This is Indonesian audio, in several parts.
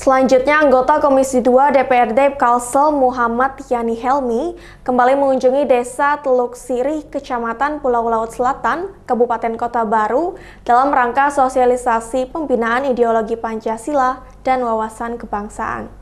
Selanjutnya, anggota Komisi 2 DPRD Kalsel Muhammad Yani Helmi kembali mengunjungi Desa Teluk Sirih, Kecamatan Pulau Laut Selatan, Kabupaten Kota Baru dalam rangka sosialisasi pembinaan ideologi Pancasila dan wawasan kebangsaan.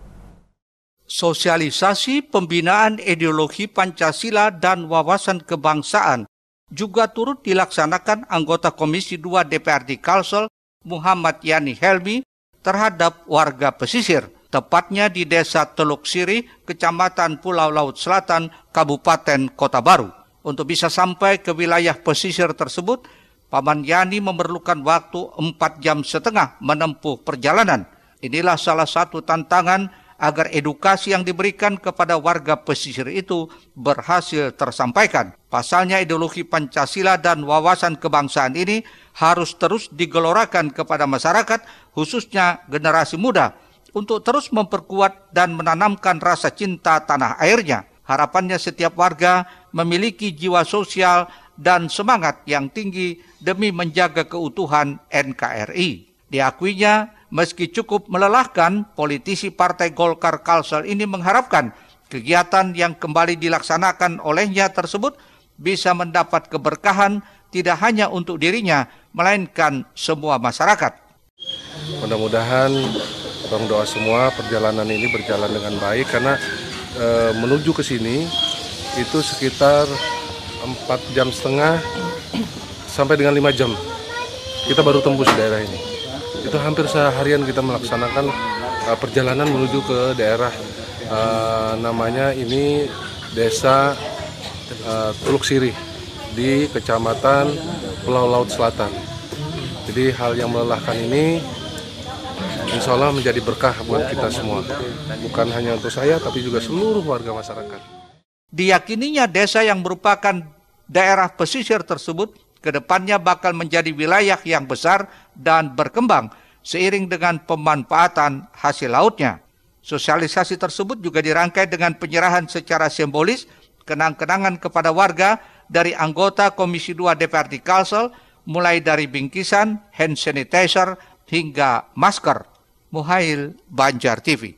Sosialisasi pembinaan ideologi Pancasila dan wawasan kebangsaan juga turut dilaksanakan anggota Komisi 2 DPRD Kalsel Muhammad Yani Helmi terhadap warga pesisir, tepatnya di Desa Teluk Siri, Kecamatan Pulau Laut Selatan, Kabupaten Kota Baru. Untuk bisa sampai ke wilayah pesisir tersebut, Paman Yani memerlukan waktu 4 jam setengah menempuh perjalanan. Inilah salah satu tantangan agar edukasi yang diberikan kepada warga pesisir itu berhasil tersampaikan. Pasalnya ideologi Pancasila dan wawasan kebangsaan ini harus terus digelorakan kepada masyarakat, khususnya generasi muda, untuk terus memperkuat dan menanamkan rasa cinta tanah airnya. Harapannya setiap warga memiliki jiwa sosial dan semangat yang tinggi demi menjaga keutuhan NKRI. Diakuinya Meski cukup melelahkan, politisi Partai Golkar Kalsel ini mengharapkan kegiatan yang kembali dilaksanakan olehnya tersebut bisa mendapat keberkahan tidak hanya untuk dirinya, melainkan semua masyarakat. Mudah-mudahan bang doa semua perjalanan ini berjalan dengan baik karena e, menuju ke sini itu sekitar 4 jam setengah sampai dengan 5 jam kita baru tembus daerah ini itu hampir seharian kita melaksanakan uh, perjalanan menuju ke daerah uh, namanya ini desa uh, Teluk Sirih di kecamatan Pulau Laut Selatan. Jadi hal yang melelahkan ini insya Allah menjadi berkah buat kita semua. Bukan hanya untuk saya tapi juga seluruh warga masyarakat. Diyakininya desa yang merupakan daerah pesisir tersebut ke depannya bakal menjadi wilayah yang besar dan berkembang seiring dengan pemanfaatan hasil lautnya. Sosialisasi tersebut juga dirangkai dengan penyerahan secara simbolis kenang-kenangan kepada warga dari anggota Komisi 2 DPRD Kalsel mulai dari bingkisan, hand sanitizer, hingga masker. Muhail Banjar TV